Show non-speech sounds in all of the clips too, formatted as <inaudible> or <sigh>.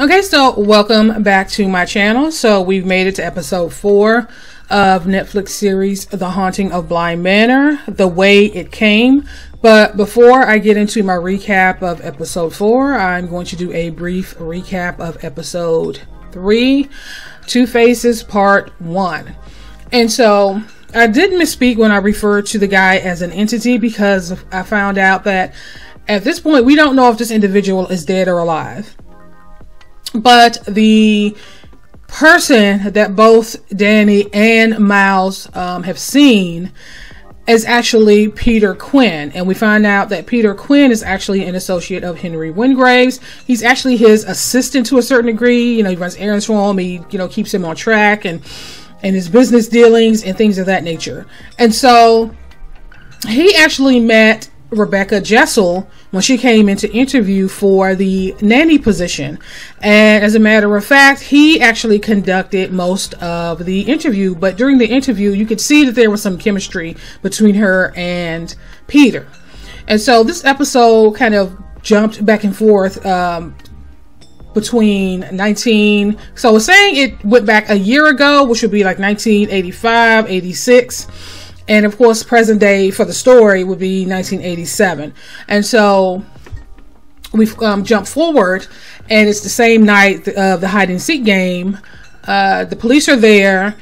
Okay, so welcome back to my channel. So we've made it to episode four of Netflix series The Haunting of Bly Manor, The Way It Came. But before I get into my recap of episode four, I'm going to do a brief recap of episode three, Two Faces Part One. And so I did misspeak when I referred to the guy as an entity because I found out that at this point we don't know if this individual is dead or alive. But the person that both Dani and Miles um, have seen is actually Peter Quint. And we find out that Peter Quint is actually an associate of Henry Wingrave's. He's actually his assistant to a certain degree. You know, he runs errands for him. He, you know, keeps him on track and, and his business dealings and things of that nature. And so he actually met Rebecca Jessel when she came in to interview for the nanny position. And as a matter of fact, he actually conducted most of the interview. But during the interview, you could see that there was some chemistry between her and Peter. And so this episode kind of jumped back and forth um, between 19 so was saying it went back a year ago which would be like 1985 86 and of course, present day for the story would be 1987. And so we've um, jumped forward, and it's the same night of the hide and seek game. Uh, the police are there.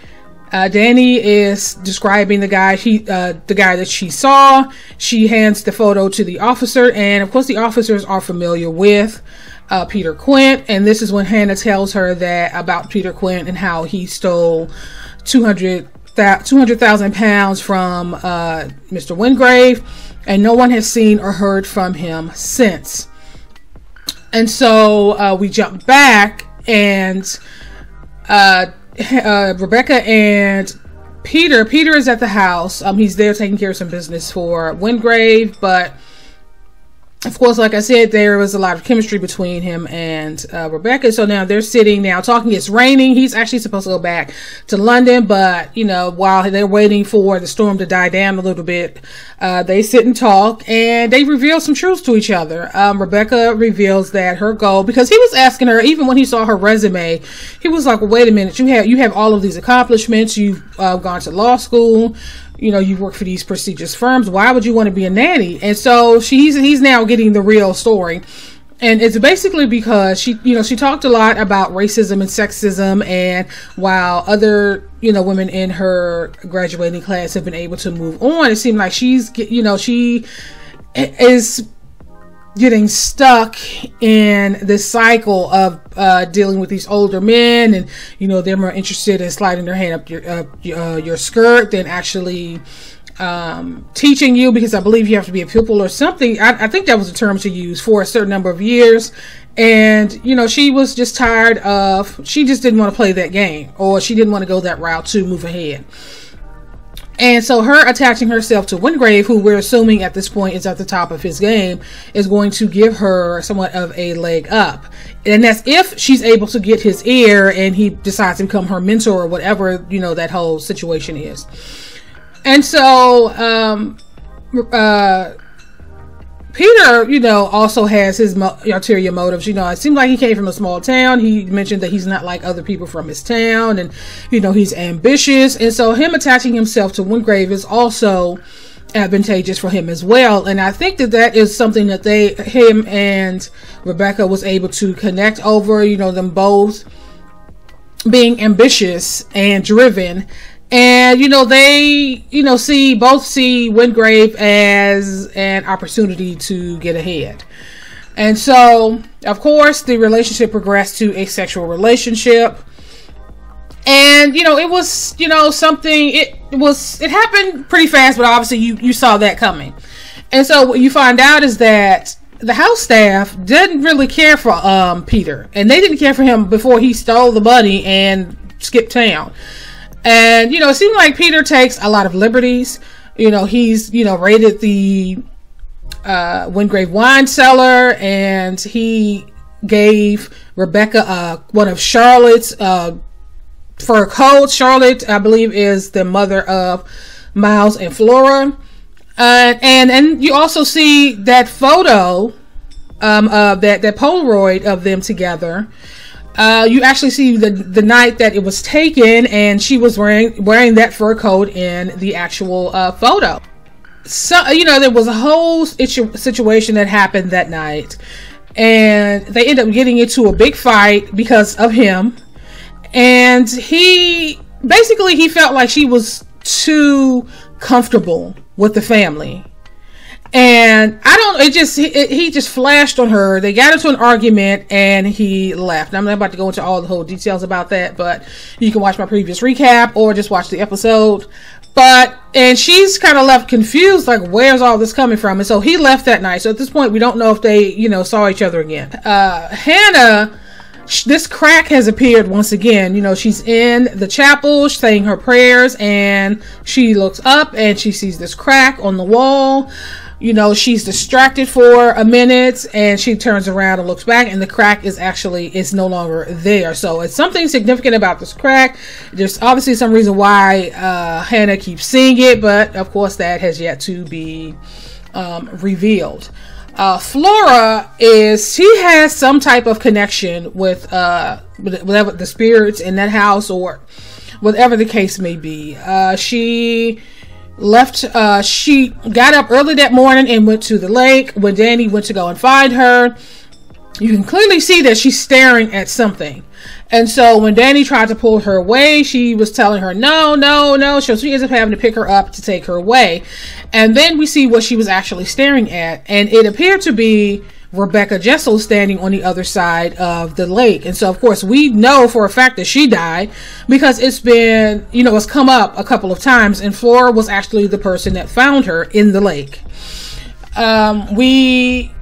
Uh, Dani is describing the guy she uh, the guy that she saw. She hands the photo to the officer, and of course, the officers are familiar with uh, Peter Quint. And this is when Hannah tells her that about Peter Quint and how he stole two hundred 200,000 pounds from uh, Mr. Wingrave, and no one has seen or heard from him since. And so uh, we jump back, and uh, uh, Rebecca and Peter. Peter is at the house. Um, he's there taking care of some business for Wingrave, but of course, like I said, there was a lot of chemistry between him and uh, Rebecca. So now they're sitting now talking. It's raining. He's actually supposed to go back to London, but you know, while they're waiting for the storm to die down a little bit, uh, they sit and talk and they reveal some truths to each other. Um, Rebecca reveals that her goal, because he was asking her, even when he saw her resume, he was like, well, "Wait a minute, you have you have all of these accomplishments. You've uh, gone to law school." You know, you work for these prestigious firms. Why would you want to be a nanny? And so she's he's now getting the real story. And it's basically because she, you know, she talked a lot about racism and sexism, and while other, you know, women in her graduating class have been able to move on, it seemed like she's, you know, she is getting stuck in this cycle of uh, dealing with these older men, and you know they're more interested in sliding their hand up your uh, your skirt than actually um, teaching you because I believe you have to be a pupil or something. I, I think that was a term to use for a certain number of years. And, you know, she was just tired of, she just didn't want to play that game or she didn't want to go that route to move ahead. And so her attaching herself to Wingrave, who we're assuming at this point is at the top of his game, is going to give her somewhat of a leg up. And that's if she's able to get his ear and he decides to become her mentor or whatever, you know, that whole situation is. And so, um, uh, Peter, you know, also has his mo- ulterior motives. You know, it seemed like he came from a small town. He mentioned that he's not like other people from his town, and you know, he's ambitious. And so, him attaching himself to Wingrave is also advantageous for him as well. And I think that that is something that they, him and Rebecca, was able to connect over. You know, them both being ambitious and driven and you know they you know see both see Wingrave as an opportunity to get ahead. And so, of course, the relationship progressed to a sexual relationship. And you know, it was you know something. It was it happened pretty fast, but obviously you you saw that coming. And so what you find out is that the house staff didn't really care for um Peter, and they didn't care for him before he stole the money and skipped town. And, you know, it seemed like Peter takes a lot of liberties. You know, he's, you know, raided the uh, Wingrave wine cellar and he gave Rebecca uh, one of Charlotte's uh, fur coats. Charlotte, I believe, is the mother of Miles and Flora. Uh, and and you also see that photo um, uh, that that Polaroid of them together. Uh, you actually see the the night that it was taken, and she was wearing wearing that fur coat in the actual uh, photo. So you know there was a whole situ- situation that happened that night, and they end up getting into a big fight because of him, and he basically he felt like she was too comfortable with the family and I don't. It just he, he, just flashed on her. They got into an argument, and he left. I'm not about to go into all the whole details about that, but you can watch my previous recap or just watch the episode. But and she's kind of left confused, like where's all this coming from? And so he left that night. So at this point, we don't know if they you know saw each other again. Uh, Hannah this crack has appeared once again. You know, she's in the chapel saying her prayers and she looks up and she sees this crack on the wall you know, she's distracted for a minute and she turns around and looks back and the crack is actually is no longer there. So it's something significant about this crack. There's obviously some reason why uh, Hannah keeps seeing it, but of course that has yet to be um, revealed. Uh, Flora is she has some type of connection with uh, whatever the spirits in that house or whatever the case may be. Uh, she left uh she got up early that morning and went to the lake when dani went to go and find her. You can clearly see that she's staring at something. And so when dani tried to pull her away she was telling her no no no. So she ends up having to pick her up to take her away. And then we see what she was actually staring at. And it appeared to be Rebecca Jessel standing on the other side of the lake. And so, of course, we know for a fact that she died because it's been, you know, it's come up a couple of times, and Flora was actually the person that found her in the lake. Um, we,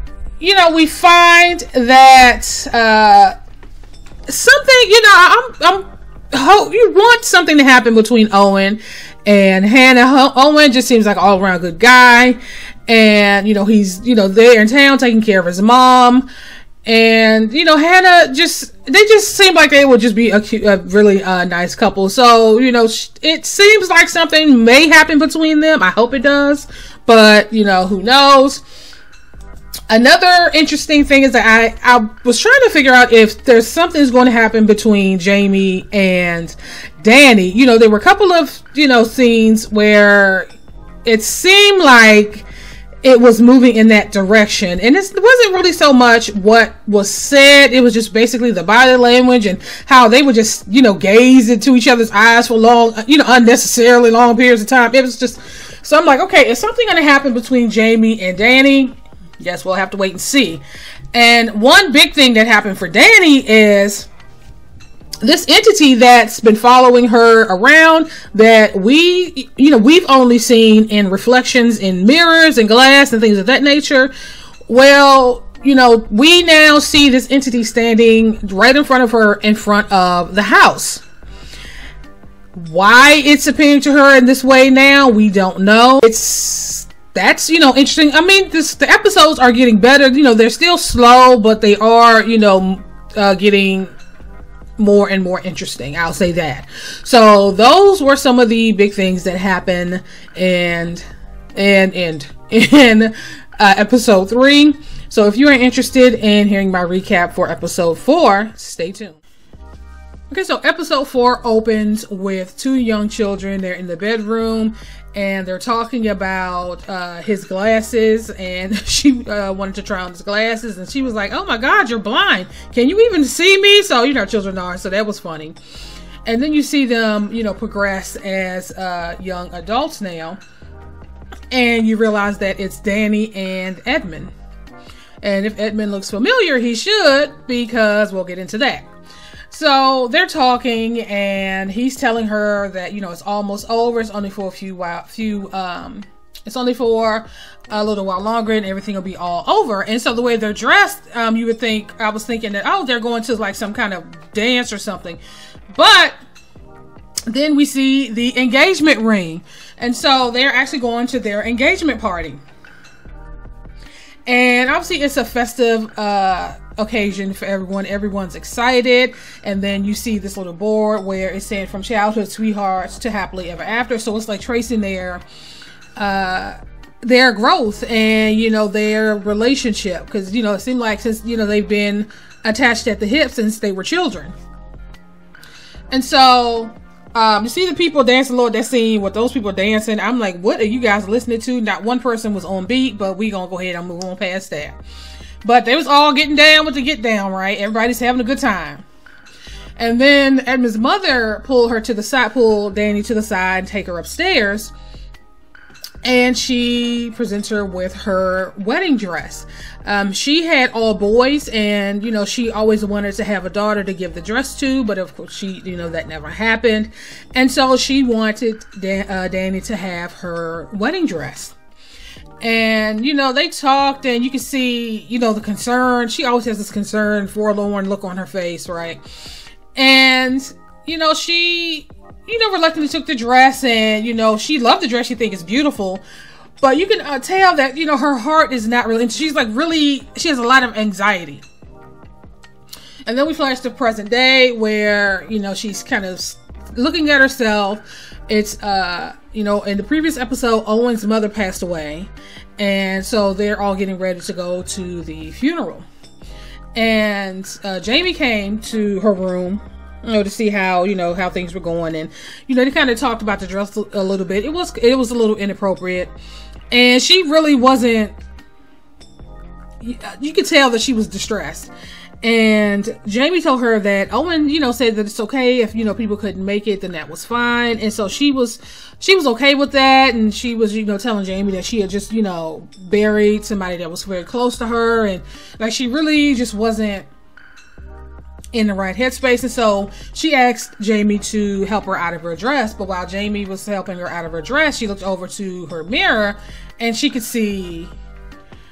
you know, we find that uh, something, you know, I'm, I'm Ho- you want something to happen between Owen and Hannah. Owen just seems like all around good guy. And you know he's you know there in town taking care of his mom. And you know hannah just they just seem like they would just be a, a really uh, nice couple. So you know it seems like something may happen between them. I hope it does. But you know who knows? Another interesting thing is that i i was trying to figure out if there's something's going to happen between jamie and dani you know there were a couple of you know scenes where it seemed like it was moving in that direction. And it wasn't really so much what was said. It was just basically the body language and how they would just, you know, gaze into each other's eyes for long, uh, you know, unnecessarily long periods of time. It was just, so I'm like, okay, is something going to happen between Jamie and Dani? Yes, we'll have to wait and see. And one big thing that happened for Dani is this entity that's been following her around that we you know we've only seen in reflections in mirrors and glass and things of that nature. Well you know we now see this entity standing right in front of her in front of the house. Why it's appearing to her in this way now we don't know. It's that's you know interesting. I mean this the episodes are getting better. You know they're still slow but they are you know uh, getting more and more interesting. I'll say that. So those were some of the big things that happened and and and <laughs> in uh, episode three. So if you are interested in hearing my recap for episode four, stay tuned. Okay, so episode four opens with two young children. They're in the bedroom and they're talking about uh, his glasses. And <laughs> she uh, wanted to try on his glasses, and she was like, "Oh my God, you're blind! Can you even see me?" So you know, children are. So that was funny. And then you see them, you know, progress as uh, young adults now, and you realize that it's Dani and Edmund. And if Edmund looks familiar, he should, because we'll get into that. So they're talking, and he's telling her that you know it's almost over. It's only for a few while, few um, it's only for a little while longer, and everything will be all over. And so the way they're dressed, um, you would think I was thinking that oh, they're going to like some kind of dance or something, but then we see the engagement ring, and so they're actually going to their engagement party. And obviously, it's a festive. Uh, occasion for everyone. Everyone's excited, and then you see this little board where it's saying from childhood sweethearts to happily ever after. So it's like tracing their uh, their growth and you know their relationship. Because you know it seemed like since you know they've been attached at the hip since they were children. And so um you see the people dancing lord that scene with those people dancing. I'm like what are you guys listening to? Not one person was on beat but we gonna go ahead and move on past that but they was all getting down with the get down right everybody's having a good time and then Edmund's mother pulled her to the side, pull Dani to the side, and take her upstairs and she presents her with her wedding dress. Um, she had all boys, and you know she always wanted to have a daughter to give the dress to, but of course she, you know, that never happened, and so she wanted Dan- uh, Dani to have her wedding dress. And you know they talked, and you can see, you know, the concern. She always has this concern, forlorn look on her face, right? And you know she you know, reluctantly took the dress and, you know, she loved the dress. She think it's beautiful. But you can uh, tell that, you know, her heart is not really, and she's like really, she has a lot of anxiety. And then we flash to present day where, you know, she's kind of looking at herself. It's, uh, you know, in the previous episode, Owen's mother passed away. And so they're all getting ready to go to the funeral. And uh, Jamie came to her room you know, to see how you know how things were going, and you know, they kind of talked about the dress a little bit. It was it was a little inappropriate, and she really wasn't. You could tell that she was distressed. And Jamie told her that Owen, you know, said that it's okay if you know people couldn't make it, then that was fine. And so she was, she was okay with that, and she was, you know, telling Jamie that she had just, you know, buried somebody that was very close to her, and like she really just wasn't in the right headspace. And so she asked Jamie to help her out of her dress. But while Jamie was helping her out of her dress, she looked over to her mirror and she could see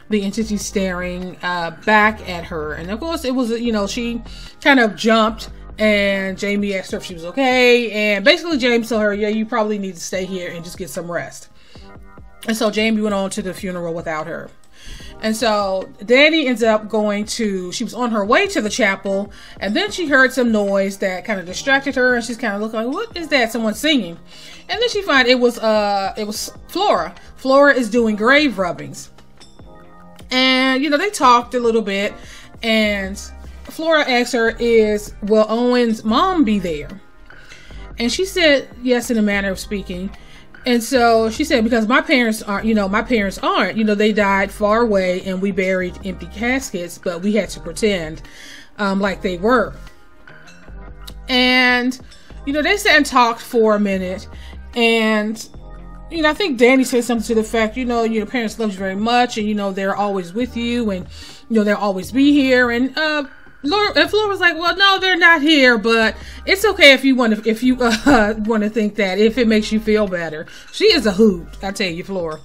the entity staring uh, back at her. And of course, it was, you know, she kind of jumped and Jamie asked her if she was okay. And basically, James told her, yeah, you probably need to stay here and just get some rest. And so Jamie went on to the funeral without her. And so Dani ends up going to, she was on her way to the chapel, and then she heard some noise that kind of distracted her, and she's kind of looking like, what is that? Someone singing. And then she found it was, uh, it was Flora. Flora is doing grave rubbings. And, you know, they talked a little bit, and Flora asked her, is, will Owen's mom be there? And she said, yes, in a manner of speaking. And so she said, because my parents aren't, you know, my parents aren't, you know, they died far away and we buried empty caskets, but we had to pretend um, like they were. And, you know, they sat and talked for a minute. And, you know, I think Dani said something to the fact, you know, your parents love you very much and, you know, they're always with you and, you know, they'll always be here. And, uh, Laura, and Flora was like, "Well, no, they're not here, but it's okay if you want to if you <laughs> uh, want to think that if it makes you feel better." She is a hoot, I tell you, Flora.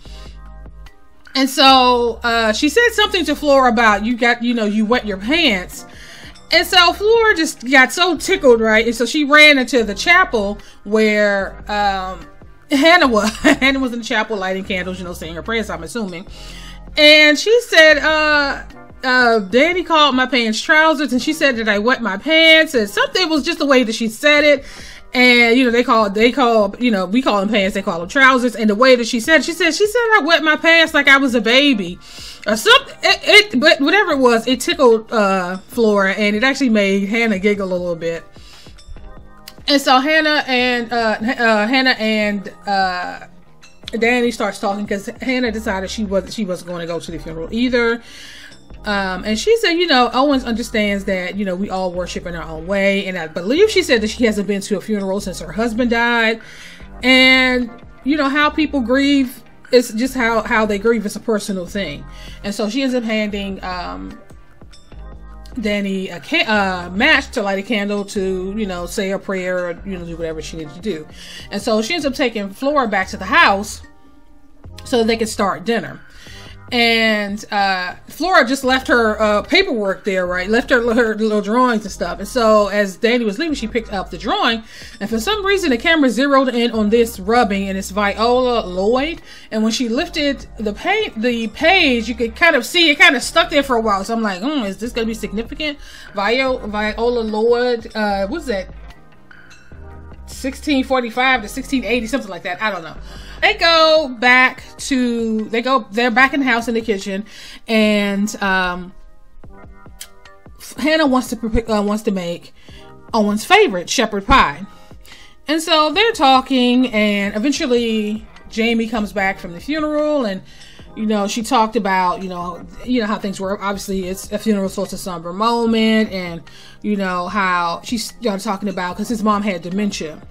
And so uh, she said something to Flora about you got you know you wet your pants, and so Flora just got so tickled, right? And so she ran into the chapel where um, Hannah was. <laughs> Hannah was in the chapel lighting candles, you know, saying her prayers. I'm assuming, and she said, uh uh, Dani called my pants trousers and she said that I wet my pants and something was just the way that she said it. And, you know, they call, they call, you know, we call them pants, they call them trousers. And the way that she said, she said, she said I wet my pants like I was a baby or something. It, it but whatever it was, it tickled, uh, Flora and it actually made Hannah giggle a little bit. And so Hannah and, uh, uh Hannah and, uh, Dani starts talking because Hannah decided she was she wasn't going to go to the funeral either. Um, and she said, you know, Owens understands that, you know, we all worship in our own way. And I believe she said that she hasn't been to a funeral since her husband died. And, you know, how people grieve it's just how, how they grieve is a personal thing. And so she ends up handing, um, Dani a ca- uh, match to light a candle to, you know, say a prayer or, you know, do whatever she needed to do. And so she ends up taking Flora back to the house so they could start dinner and uh, Flora just left her uh, paperwork there, right? Left her, her little drawings and stuff. And so as Dani was leaving, she picked up the drawing, and for some reason the camera zeroed in on this rubbing, and it's Viola Lloyd. And when she lifted the page, the page, you could kind of see it kind of stuck there for a while. So I'm like, hmm, is this gonna be significant? Viola, Viola Lloyd, uh, what's that? 1645 to 1680, something like that. I don't know. They go back to they go they're back in the house in the kitchen, and um, Hannah wants to uh, wants to make Owen's favorite shepherd pie, and so they're talking, and eventually Jamie comes back from the funeral and you know, she talked about, you know, you know how things were. Obviously, it's a funeral, so it's a somber moment, and you know how she's you know, talking about because his mom had dementia,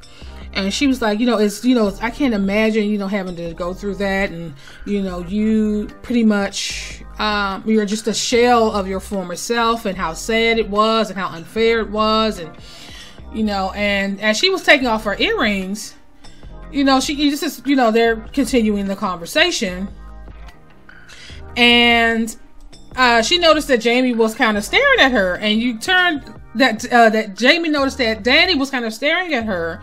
and she was like, you know, it's you know, I can't imagine, you know, having to go through that, and you know, you pretty much um, you're just a shell of your former self, and how sad it was, and how unfair it was, and you know, and as she was taking off her earrings, you know, she just is, you know they're continuing the conversation. And uh, she noticed that Jamie was kind of staring at her, and you turned that uh, that Jamie noticed that Dani was kind of staring at her,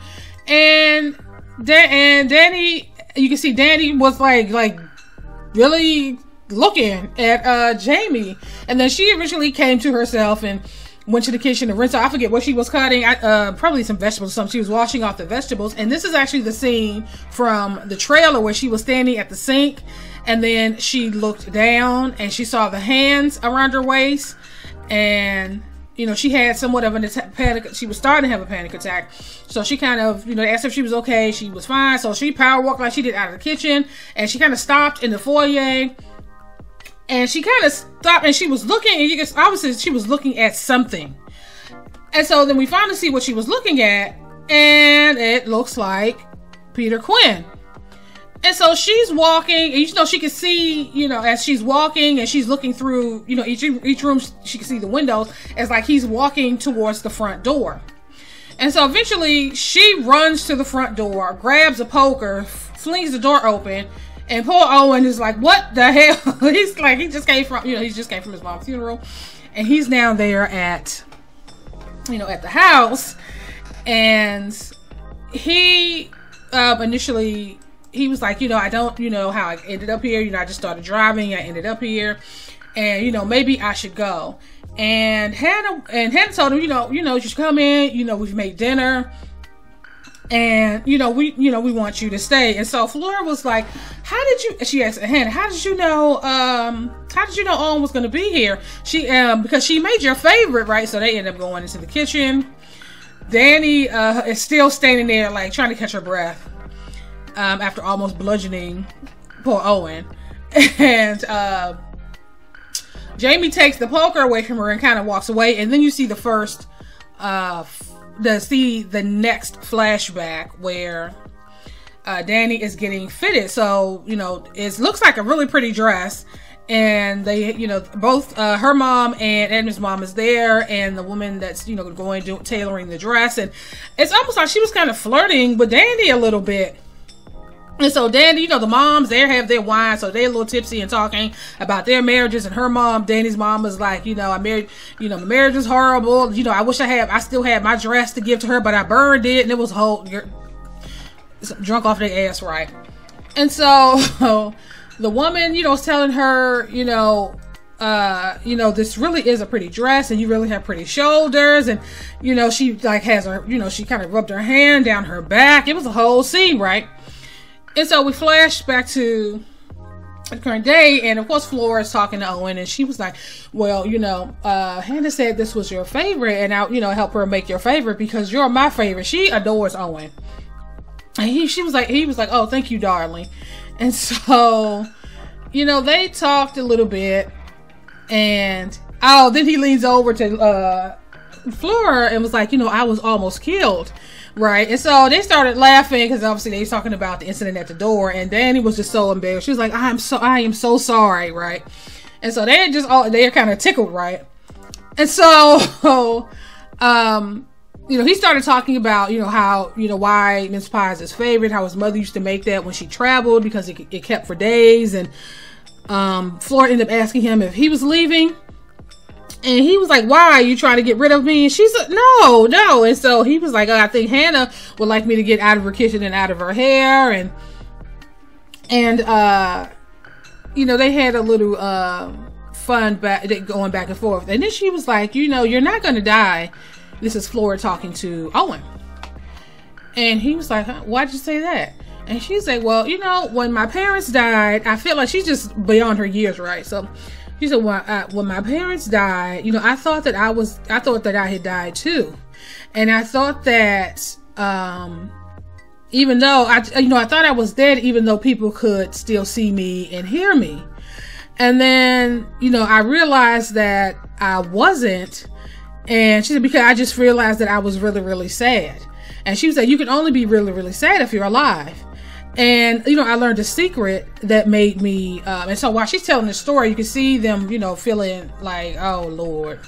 and and Dani, you can see Dani was like like really looking at uh, Jamie, and then she eventually came to herself and went to the kitchen to rinse out. I forget what she was cutting. uh, probably some vegetables. Some she was washing off the vegetables. And this is actually the scene from the trailer where she was standing at the sink, and then she looked down and she saw the hands around her waist, and you know she had somewhat of an panic. She was starting to have a panic attack, so she kind of you know asked if she was okay. She was fine, so she power walked like she did out of the kitchen, and she kind of stopped in the foyer and she kind of stopped and she was looking and you can obviously she was looking at something and so then we finally see what she was looking at and it looks like peter quint and so she's walking and you know she can see you know as she's walking and she's looking through you know each each room she can see the windows as like he's walking towards the front door and so eventually she runs to the front door grabs a poker flings the door open and poor Owen is like, what the hell? <laughs> he's like, he just came from, you know, he just came from his mom's funeral. And he's now there at, you know, at the house. And he um, initially, he was like, you know, I don't, you know, how I ended up here. You know, I just started driving. I ended up here. And, you know, maybe I should go. And Hannah, and Hannah told him, you know, you know, you should come in. You know, we've made dinner and you know we you know we want you to stay and so flora was like how did you she asked hannah how did you know um how did you know owen was going to be here she um because she made your favorite right so they end up going into the kitchen dani uh is still standing there like trying to catch her breath um after almost bludgeoning poor owen <laughs> and uh jamie takes the poker away from her and kind of walks away and then you see the first uh the see the next flashback where uh, Dani is getting fitted. So you know, it looks like a really pretty dress, and they, you know, both uh, her mom and Edmund's mom is there, and the woman that's you know going to tailoring the dress, and it's almost like she was kind of flirting with Dani a little bit. And so Dani, you know, the moms, they have their wine, so they're a little tipsy and talking about their marriages. And her mom, Dani's mom, was like, you know, I married, you know, my marriage is horrible. You know, I wish I had, I still had my dress to give to her, but I burned it, and it was whole drunk off their ass, right? And so <laughs> the woman, you know, is telling her, you know, uh, you know, this really is a pretty dress, and you really have pretty shoulders, and you know, she like has her, you know, she kind of rubbed her hand down her back. It was a whole scene, right? And so we flash back to the current day, and of course, Flora is talking to Owen, and she was like, "Well, you know, uh, Hannah said this was your favorite, and I, you know, help her make your favorite because you're my favorite. She adores Owen." And he, she was like, he was like, "Oh, thank you, darling." And <laughs> so, you know, they talked a little bit, and oh, then he leans over to uh, Flora and was like, "You know, I was almost killed." Right. And so they started laughing because obviously they was talking about the incident at the door and Dani was just so embarrassed. She was like, I'm so I am so sorry, right? And so they just all they're kind of tickled, right? And so <laughs> um you know, he started talking about, you know, how, you know, why mince pie is his favorite, how his mother used to make that when she traveled because it, it kept for days. And um, Flora ended up asking him if he was leaving. And he was like, Why are you trying to get rid of me? And she's like, No, no. And so he was like, oh, I think Hannah would like me to get out of her kitchen and out of her hair. And, and, uh, you know, they had a little, uh, fun back, going back and forth. And then she was like, You know, you're not going to die. This is Flora talking to Owen. And he was like, huh, why'd you say that? And she's like, well, you know, when my parents died, I feel like she's just beyond her years, right? So she said, when, I, when my parents died, you know, I thought that I was, I thought that I had died too. And I thought that, um, even though I, you know, I thought I was dead, even though people could still see me and hear me. And then, you know, I realized that I wasn't. And she said, because I just realized that I was really, really sad. And she like, you can only be really, really sad if you're alive. And, you know, I learned a secret that made me, um, and so while she's telling the story, you can see them, you know, feeling like, oh, Lord,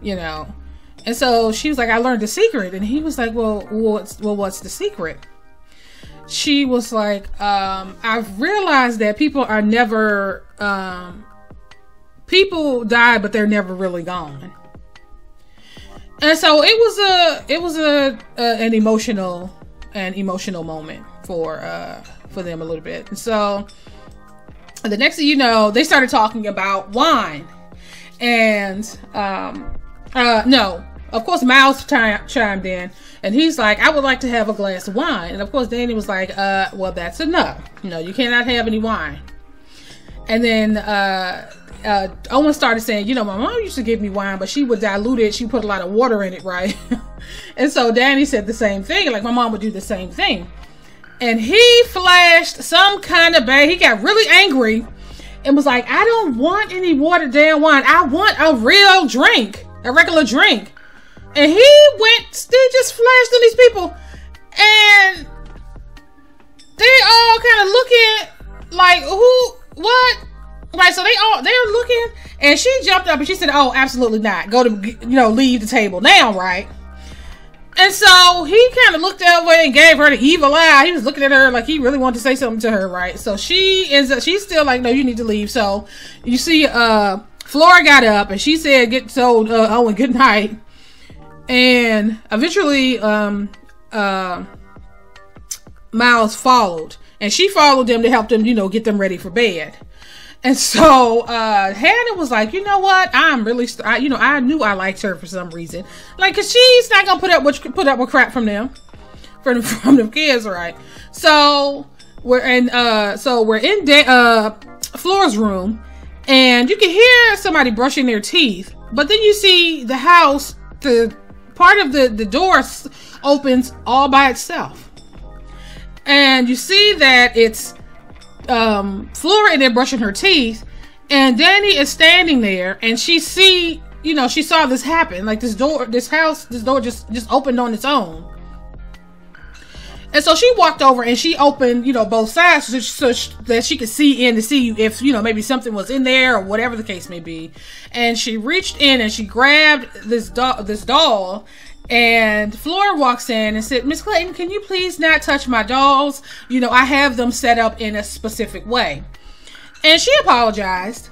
you know. And so she was like, I learned a secret. And he was like, well, what's, well, what's the secret? she was like, um, I've realized that people are never, um, people die, but they're never really gone. And so it was a, it was a, a an emotional, an emotional moment for, uh, for them a little bit. So the next thing you know, they started talking about wine and, um, uh, no, of course, Miles chimed in and he's like, I would like to have a glass of wine. And of course, Dani was like, uh, well, that's enough. You know, you cannot have any wine. And then uh, uh, Owen started saying, you know, my mom used to give me wine, but she would dilute it. She put a lot of water in it, <laughs> right? and so Dani said the same thing. Like my mom would do the same thing. And he flashed some kind of bag. He got really angry and was like, I don't want any watered down wine. I want a real drink, a regular drink. And he went, they just flashed on these people. And they all kind of looking like, who, what? Right, so they all, they're looking. And she jumped up and she said, oh, absolutely not. Go to, you know, leave the table now, right? And so he kind of looked over and gave her the evil eye. He was looking at her like he really wanted to say something to her, right? So she is, she's still like, no, you need to leave. So you see, uh, Flora got up and she said, get told uh, Owen good night and eventually um uh miles followed and she followed them to help them you know get them ready for bed and so uh hannah was like you know what? I'm really st- I, you know i knew i liked her for some reason. Like because she's not gonna put up with put up with crap from them from <laughs> from the kids right? So we're in uh so we're in de- uh flora's room and you can hear somebody brushing their teeth but then you see the house the part of the, the door opens all by itself. And you see that it's um, Flora in there brushing her teeth, and Dani is standing there, and she see, you know, she saw this happen. Like this door, this house, this door just just opened on its own. And so she walked over and she opened, you know, both sides so, so that she could see in to see if, you know, maybe something was in there or whatever the case may be. And she reached in and she grabbed this doll, this doll. And Flora walks in and said, Miss Clayton, can you please not touch my dolls? You know, I have them set up in a specific way. And she apologized.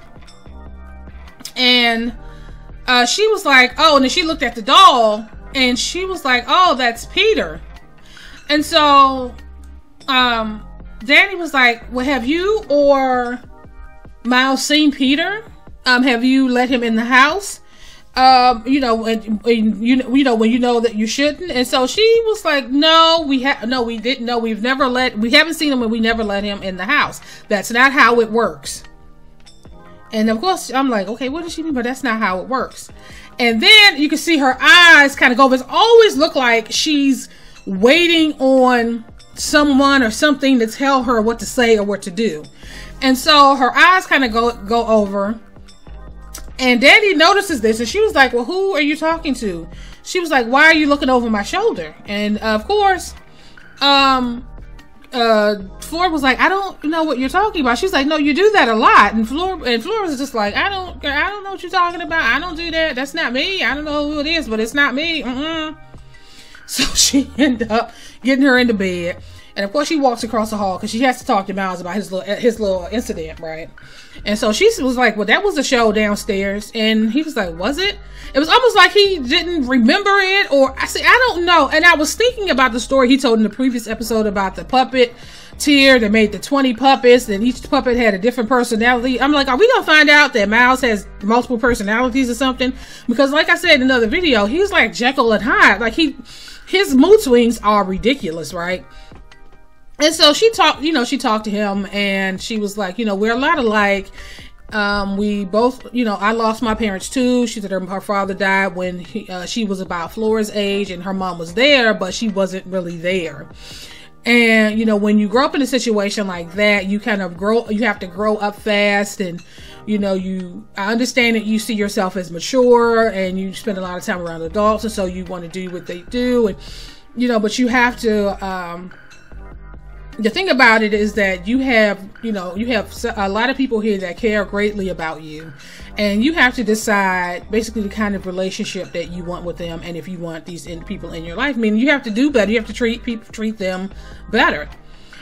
And uh, she was like, oh, and then she looked at the doll and she was like, oh, that's Peter. And so, um, Dani was like, "Well, have you or Miles seen Peter? Um, have you let him in the house? Um, you know, and you you know when you know that you shouldn't." And so she was like, "No, we have no, we didn't know. We've never let we haven't seen him, and we never let him in the house. That's not how it works." And of course, I'm like, "Okay, what does she mean? But that's not how it works." And then you can see her eyes kind of go. It's always look like she's waiting on someone or something to tell her what to say or what to do. And so her eyes kind of go go over. And Dani notices this and she was like, Well, who are you talking to? She was like, Why are you looking over my shoulder? And of course, um uh Flora was like, I don't know what you're talking about. She's like, No, you do that a lot. And Flora and Flora was just like, I don't I don't know what you're talking about. I don't do that. That's not me. I don't know who it is, but it's not me. Mm-mm. <laughs> So she <laughs> ended up getting her into bed. And of course, she walks across the hall because she has to talk to Miles about his little his little incident, right? And so she was like, "Well, that was a show downstairs," and he was like, "Was it?" It was almost like he didn't remember it, or I see, I don't know. And I was thinking about the story he told in the previous episode about the puppet tier that made the 20 puppets and each puppet had a different personality. I'm like, are we gonna find out that Miles has multiple personalities or something? Because like I said in another video, he's like Jekyll and Hyde. Like he his mood swings are ridiculous, right? And so she talked, you know, she talked to him and she was like, you know, we're a lot alike. Um, we both, you know, I lost my parents too. She said her, her father died when he, uh, she was about Flora's age and her mom was there, but she wasn't really there. And, you know, when you grow up in a situation like that, you kind of grow, you have to grow up fast and, you know, you, I understand that you see yourself as mature and you spend a lot of time around adults and so you want to do what they do and, you know, but you have to, um, the thing about it is that you have, you know, you have a lot of people here that care greatly about you, and you have to decide basically the kind of relationship that you want with them, and if you want these in, people in your life. I mean, you have to do better. You have to treat people, treat them better.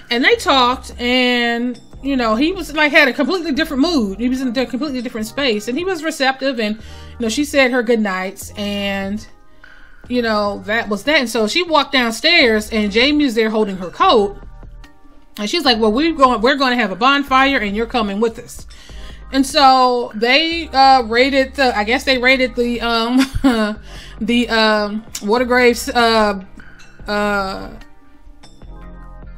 And they talked, and you know, he was like had a completely different mood. He was in a completely different space, and he was receptive. And you know, she said her good nights, and you know that was that. And so she walked downstairs, and Jamie there holding her coat and she's like, "Well, we're going. We're going to have a bonfire, and you're coming with us." And so they uh, raided the. I guess they raided the um <laughs> the um Watergraves uh uh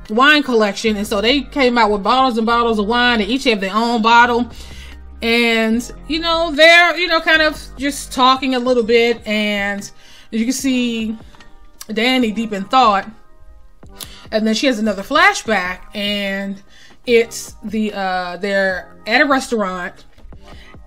wine collection, and so they came out with bottles and bottles of wine. They each have their own bottle, and you know they're you know kind of just talking a little bit, and you can see Dani deep in thought and then she has another flashback and it's the uh they're at a restaurant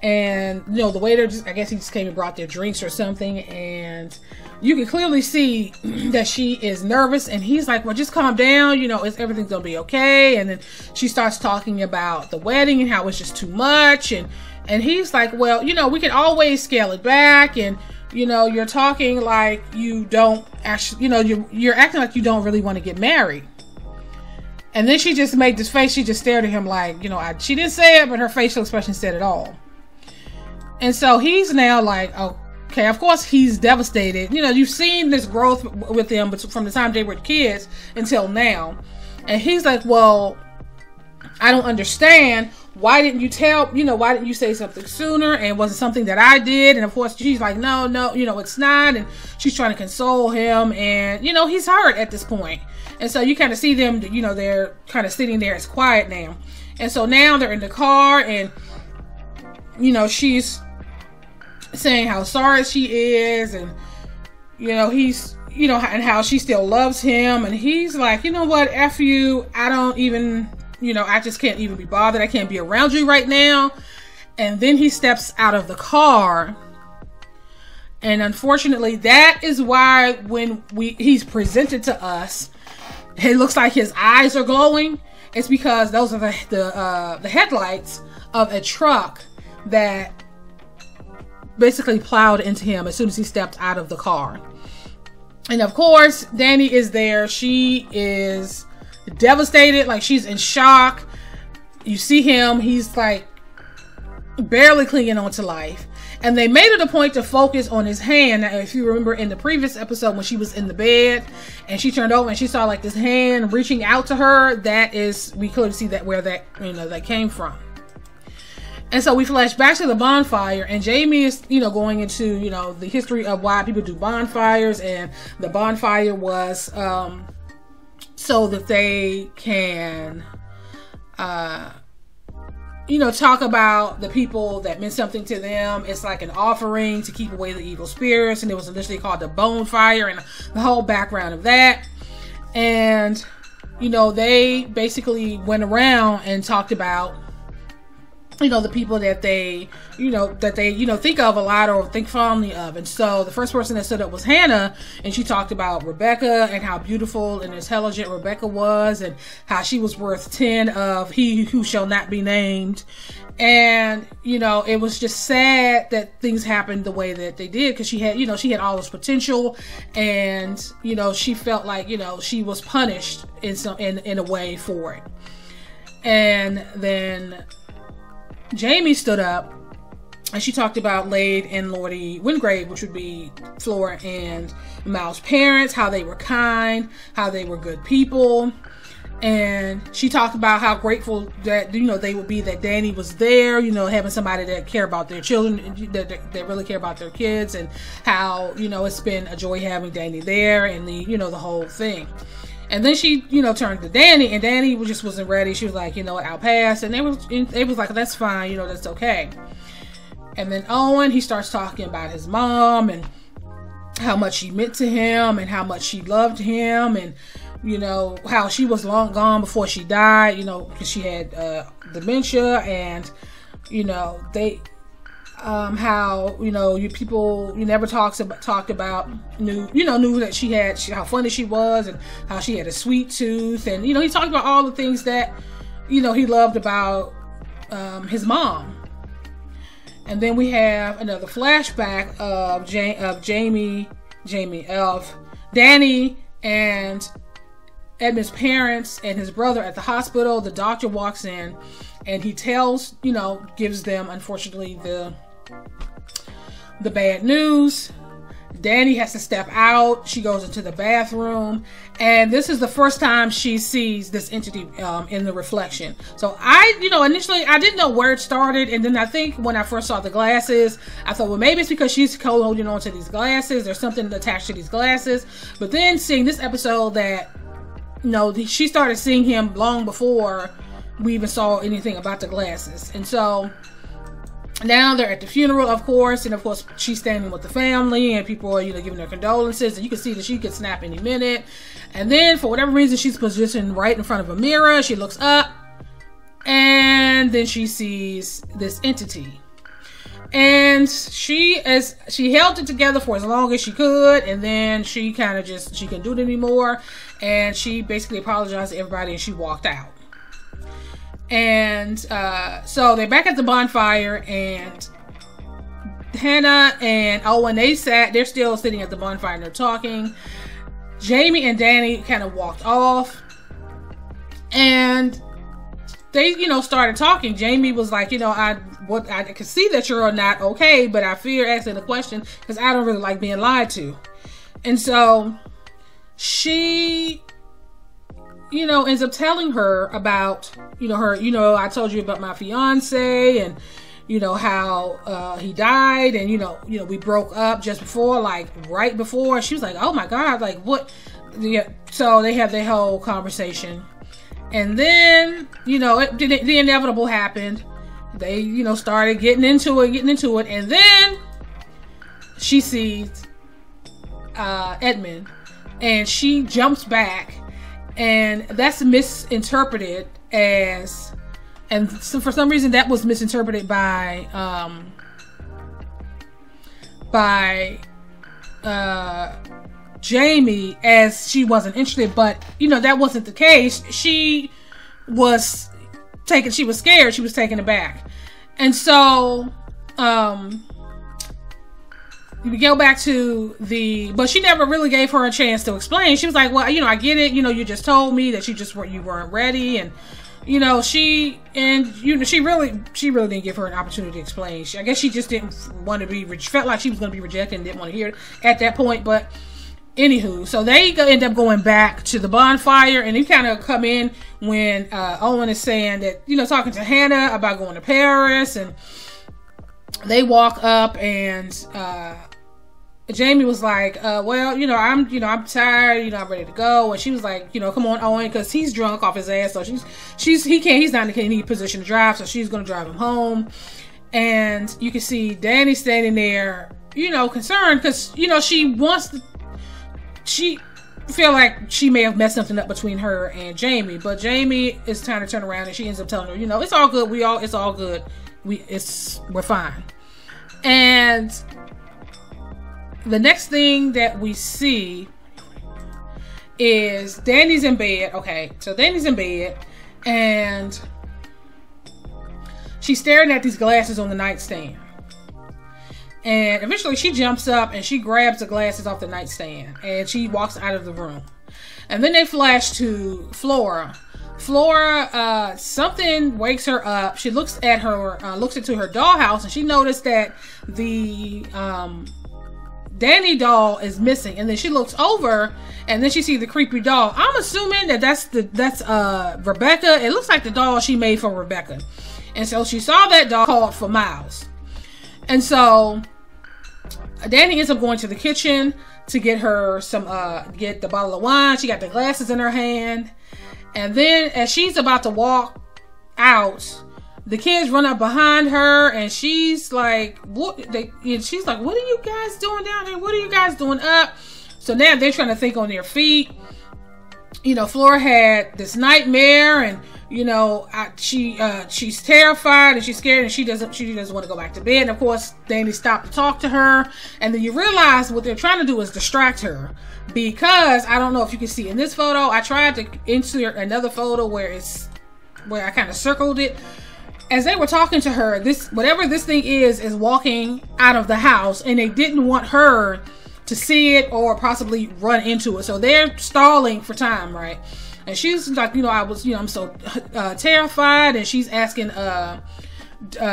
and you know the waiter just i guess he just came and brought their drinks or something and you can clearly see <clears throat> that she is nervous and he's like well just calm down you know it's everything's gonna be okay. And then she starts talking about the wedding and how it's just too much and and he's like well you know we can always scale it back and you know you're talking like you don't actually you know you're, you're acting like you don't really want to get married. And then she just made this face she just stared at him like you know I, she didn't say it but her facial expression said it all. And so he's now like okay of course he's devastated. You know you've seen this growth with them from the time they were kids until now. And he's like well i don't understand. Why didn't you tell you know why didn't you say something sooner? And was it something that i did? And of course she's like no no you know it's not. And she's trying to console him. And you know he's hurt at this point. And so you kind of see them you know they're kind of sitting there. It's quiet now. And so now they're in the car and you know she's saying how sorry she is. And you know he's you know and how she still loves him. And he's like you know what? F you. I don't even you know, I just can't even be bothered. I can't be around you right now. And then he steps out of the car. And unfortunately, that is why when we he's presented to us, it looks like his eyes are glowing. It's because those are the the, uh, the headlights of a truck that basically plowed into him as soon as he stepped out of the car. And of course, Dani is there. She is devastated, like she's in shock. You see him, he's like barely clinging on to life. And they made it a point to focus on his hand. Now, if you remember in the previous episode when she was in the bed and she turned over and she saw like this hand reaching out to her, that is we could see that where that you know that came from. And so we flash back to the bonfire, and Jamie is, you know, going into, you know, the history of why people do bonfires, and the bonfire was um, so that they can uh you know talk about the people that meant something to them. It's like an offering to keep away the evil spirits and it was initially called the bone fire and the whole background of that. And you know they basically went around and talked about you know the people that they you know that they you know think of a lot or think fondly of. And so the first person that stood up was hannah and she talked about rebecca and how beautiful and intelligent rebecca was and how she was worth 10 of he who shall not be named. And you know it was just sad that things happened the way that they did because she had you know she had all this potential and you know she felt like you know she was punished in some in, in a way for it. And then Jamie stood up and she talked about Lade and Lordy Wingrave, which would be Flora and Mal's parents, how they were kind, how they were good people. and she talked about how grateful that you know they would be that Dani was there. You know, having somebody that care about their children, that, that, that really care about their kids, and how you know it's been a joy having Dani there, and the you know the whole thing. And then she, you know, turned to Dani, and Dani just wasn't ready. She was like, you know, I'll pass, and they was, they was like, that's fine, you know, that's okay. And then Owen, he starts talking about his mom and how much she meant to him, and how much she loved him, and you know how she was long gone before she died. You know, because she had uh, dementia, and you know they um, how you know you people you never talks about talked about knew you know knew that she had she, how funny she was and how she had a sweet tooth. And you know he talked about all the things that you know he loved about um, his mom. And then we have another flashback of ja- of Jamie Jamie of Dani and Edmund's parents and his brother at the hospital. The doctor walks in and he tells you know gives them unfortunately the the bad news. Dani has to step out. She goes into the bathroom, and this is the first time she sees this entity um, in the reflection. So I, you know, initially I didn't know where it started, and then I think when I first saw the glasses, I thought, well, maybe it's because she's holding on to these glasses. There's something attached to these glasses. But then seeing this episode that, you know, she started seeing him long before we even saw anything about the glasses, and so now they're at the funeral, of course, and of course she's standing with the family, and people are you know giving her condolences, and you can see that she could snap any minute. And then for whatever reason, she's positioned right in front of a mirror. She looks up, and then she sees this entity. And she as she held it together for as long as she could, and then she kind of just she couldn't do it anymore, and she basically apologized to everybody, and she walked out. And uh, so they're back at the bonfire, and Hannah and oh, when they sat, they're still sitting at the bonfire and they're talking. Jamie and Dani kind of walked off, and they, you know, started talking. Jamie was like, you know, I what I can see that you're not okay, but I fear asking the question because I don't really like being lied to. And so she you know, ends up telling her about, you know, her, you know, I told you about my fiance and, you know, how uh, he died and, you know, you know, we broke up just before, like right before. She was like, oh my God, like what? Yeah. So they have their whole conversation. And then, you know, it, the, the inevitable happened. They, you know, started getting into it, getting into it. And then she sees uh, Edmund and she jumps back and that's misinterpreted as and so for some reason that was misinterpreted by um by uh Jamie as she wasn't interested but you know that wasn't the case. She was taken she was scared she was taken aback. And so um we go back to the but she never really gave her a chance to explain. She was like well you know i get it. You know you just told me that you just weren't you weren't ready. And you know she and you know she really she really didn't give her an opportunity to explain. She, i guess she just didn't want to be felt like she was going to be rejected and didn't want to hear it at that point but anywho so they go end up going back to the bonfire and they kind of come in when uh, owen is saying that you know talking to hannah about going to paris and they walk up and uh, Jamie was like, uh, "Well, you know, I'm, you know, I'm tired. You know, I'm ready to go." And she was like, "You know, come on, Owen, because he's drunk off his ass. So she's, she's, he can't, he's not in any position to drive. So she's gonna drive him home." And you can see Dani standing there, you know, concerned because you know she wants to, she feel like she may have messed something up between her and Jamie, but Jamie is trying to turn around and she ends up telling her, you know, it's all good. We all, it's all good. We, it's, we're fine. And the next thing that we see is Dani's in bed. Okay, so Dani's in bed and she's staring at these glasses on the nightstand. And eventually she jumps up and she grabs the glasses off the nightstand and she walks out of the room. And then they flash to Flora. Flora, uh, something wakes her up. She looks at her, uh, looks into her dollhouse and she noticed that the, um, Dani doll is missing, and then she looks over, and then she sees the creepy doll. I'm assuming that that's the that's uh Rebecca. It looks like the doll she made for Rebecca, and so she saw that doll called for Miles, and so Dani ends up going to the kitchen to get her some uh get the bottle of wine. She got the glasses in her hand. And then as she's about to walk out, the kids run up behind her and she's like what they she's like, What are you guys doing down here? What are you guys doing up? So now they're trying to think on their feet. You know, Flora had this nightmare and you know, I, she uh, she's terrified and she's scared and she doesn't she doesn't want to go back to bed. And of course, Dani stopped to talk to her, and then you realize what they're trying to do is distract her because I don't know if you can see in this photo. I tried to insert another photo where it's where I kind of circled it. As they were talking to her, this whatever this thing is is walking out of the house, and they didn't want her to see it or possibly run into it. So they're stalling for time, right? and she's like, you know, I was, you know, I'm so uh, terrified, and she's asking uh, uh,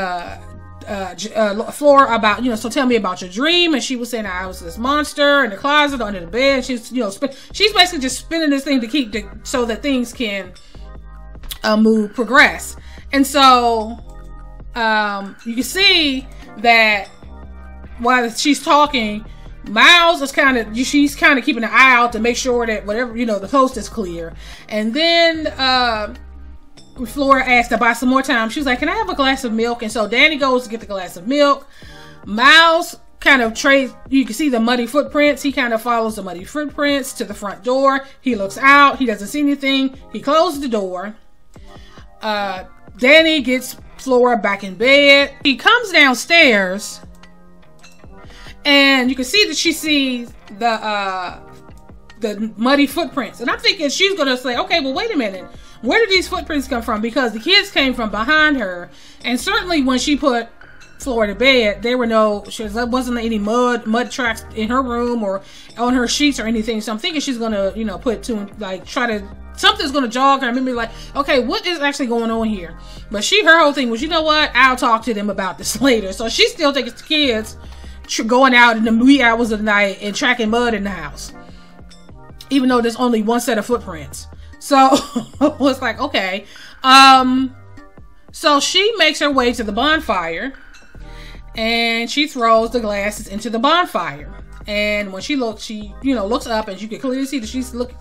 uh, uh, Flora about, you know, so tell me about your dream, and she was saying I was this monster in the closet under the bed. She's, you know, sp- she's basically just spinning this thing to keep the, so that things can uh, move, progress, and so um, you can see that while she's talking Miles is kind of she's kind of keeping an eye out to make sure that whatever you know the coast is clear. And then uh, Flora asked to buy some more time. She was like, "Can I have a glass of milk?" And so Dani goes to get the glass of milk. Miles kind of trades. You can see the muddy footprints. He kind of follows the muddy footprints to the front door. He looks out. He doesn't see anything. He closes the door. Uh, Dani gets Flora back in bed. He comes downstairs and you can see that she sees the uh the muddy footprints. And i'm thinking she's gonna say okay well wait a minute. Where did these footprints come from? Because the kids came from behind her. And certainly when she put Flora to bed there were no there wasn't any mud mud tracks in her room or on her sheets or anything. So i'm thinking she's gonna you know put to like try to something's gonna jog her and maybe like okay what is actually going on here but she her whole thing was you know what i'll talk to them about this <laughs> later so she still takes the kids going out in the wee hours of the night and tracking mud in the house, even though there's only one set of footprints. So <laughs> it's like, okay. Um, so she makes her way to the bonfire and she throws the glasses into the bonfire. And when she looks, she, you know, looks up and you can clearly see that she's look,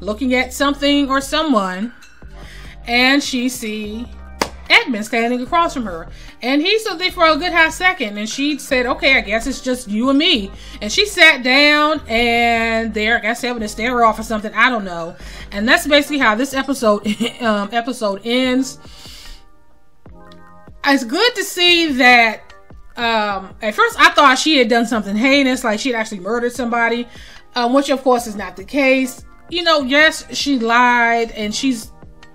looking at something or someone. And she see Edmund standing across from her. And he stood there for a good half second. And she said, Okay, I guess it's just you and me. And she sat down and there, I guess having a stare off or something. I don't know. And that's basically how this episode <laughs> um, episode ends. It's good to see that um, at first I thought she had done something heinous, like she had actually murdered somebody, um, which of course is not the case. You know, yes, she lied and she's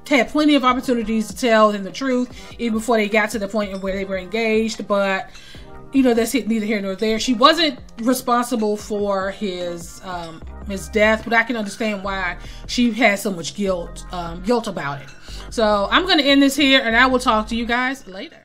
had plenty of opportunities to tell him the truth, even before they got to the point where they were engaged. But you know, that's neither here nor there. She wasn't responsible for his um, his death, but I can understand why she had so much guilt um, guilt about it. So I'm going to end this here, and I will talk to you guys later.